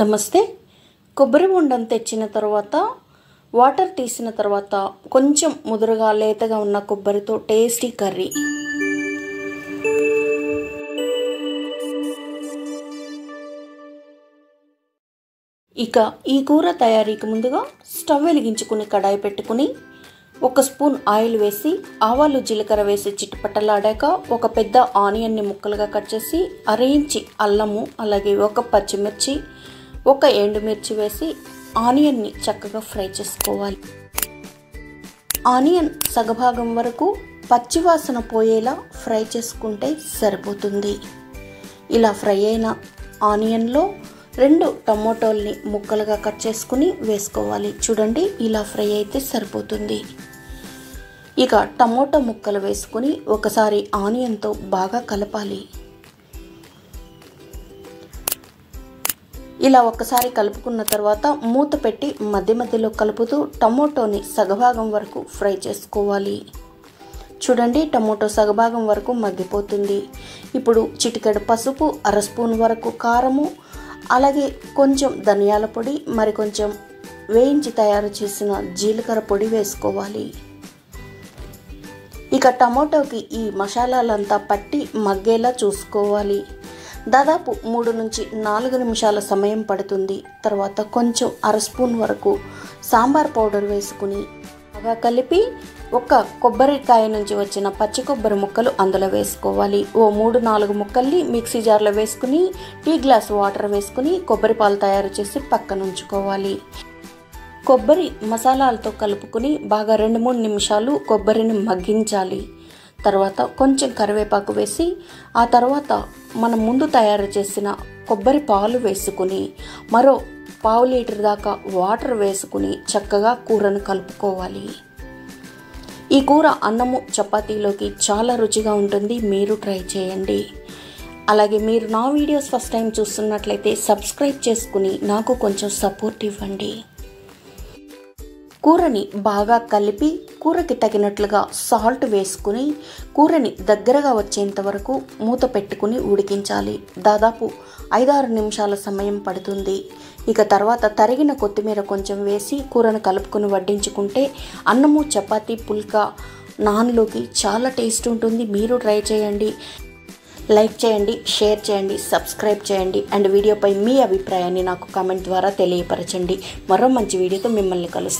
నమస్తే. కొబ్బరి బొండం తెచ్చిన తర్వాత వాటర్ తీసిన తర్వాత కొంచెం ముదురుగా లేతగా ఉన్న కొబ్బరితో టేస్టీ కర్రీ. ఇక ఈ కూర తయారీకి ముందుగా స్టవ్ వెలిగించుకుని కడాయి పెట్టుకుని ఒక స్పూన్ ఆయిల్ వేసి ఆవాలు జీలకర్ర వేసి చిట్టుపట్టలాడాక ఒక పెద్ద ఆనియన్ని ముక్కలుగా కట్ చేసి అరేంచి అల్లము అలాగే ఒక పచ్చిమిర్చి ఒక ఎండుమిర్చి వేసి ఆనియన్ని చక్కగా ఫ్రై చేసుకోవాలి. ఆనియన్ సగభాగం వరకు పచ్చివాసన పోయేలా ఫ్రై చేసుకుంటే సరిపోతుంది. ఇలా ఫ్రై అయిన ఆనియన్లో రెండు టమోటోల్ని ముక్కలుగా కట్ చేసుకుని వేసుకోవాలి. చూడండి ఇలా ఫ్రై అయితే సరిపోతుంది. ఇక టమోటా ముక్కలు వేసుకుని ఒకసారి ఆనియన్తో బాగా కలపాలి. ఇలా ఒక్కసారి కలుపుకున్న తర్వాత మూత పెట్టి మధ్య మధ్యలో కలుపుతూ టమోటోని సగభాగం వరకు ఫ్రై చేసుకోవాలి. చూడండి టమోటో సగభాగం వరకు మగ్గిపోతుంది. ఇప్పుడు చిటికెడు పసుపు అర స్పూన్ వరకు కారము అలాగే కొంచెం ధనియాల పొడి మరి కొంచెం వేయించి తయారు చేసిన జీలకర్ర పొడి వేసుకోవాలి. ఇక టమోటోకి ఈ మసాలాలంతా పట్టి మగ్గేలా చూసుకోవాలి. దాదాపు మూడు నుంచి నాలుగు నిమిషాల సమయం పడుతుంది. తర్వాత కొంచెం అర స్పూన్ వరకు సాంబార్ పౌడర్ వేసుకుని బాగా కలిపి ఒక కొబ్బరికాయ నుంచి వచ్చిన పచ్చి కొబ్బరి ముక్కలు అందులో వేసుకోవాలి. ఓ మూడు నాలుగు ముక్కల్ని మిక్సీ జార్లో వేసుకుని టీ గ్లాస్ వాటర్ వేసుకుని కొబ్బరి పాలు తయారు చేసి పక్కన ఉంచుకోవాలి. కొబ్బరి మసాలాలతో కలుపుకుని బాగా రెండు మూడు నిమిషాలు కొబ్బరిని మగ్గించాలి. తర్వాత కొంచెం కరివేపాకు వేసి ఆ తర్వాత మనం ముందు తయారు చేసిన కొబ్బరి పాలు వేసుకుని మరో పావు లీటర్ దాకా వాటర్ వేసుకుని చక్కగా కూరను కలుపుకోవాలి. ఈ కూర అన్నము చపాతీలోకి చాలా రుచిగా ఉంటుంది. మీరు ట్రై చేయండి. అలాగే మీరు నా వీడియోస్ ఫస్ట్ టైం చూస్తున్నట్లయితే సబ్స్క్రైబ్ చేసుకుని నాకు కొంచెం సపోర్ట్ ఇవ్వండి. కూరని బాగా కలిపి కూరకి తగినట్లుగా సాల్ట్ వేసుకుని కూరని దగ్గరగా వచ్చేంత వరకు మూత పెట్టుకుని ఉడికించాలి. దాదాపు ఐదారు నిమిషాల సమయం పడుతుంది. ఇక తర్వాత తరిగిన కొత్తిమీర కొంచెం వేసి కూరను కలుపుకొని వడ్డించుకుంటే అన్నము చపాతి పుల్కా నాన్లోకి చాలా టేస్ట్ ఉంటుంది. మీరు ట్రై చేయండి. లైక్ చేయండి షేర్ చేయండి సబ్స్క్రైబ్ చేయండి. అండ్ వీడియోపై మీ అభిప్రాయాన్ని నాకు కామెంట్ ద్వారా తెలియపరచండి. మరో మంచి వీడియోతో మిమ్మల్ని కలుస్తాను.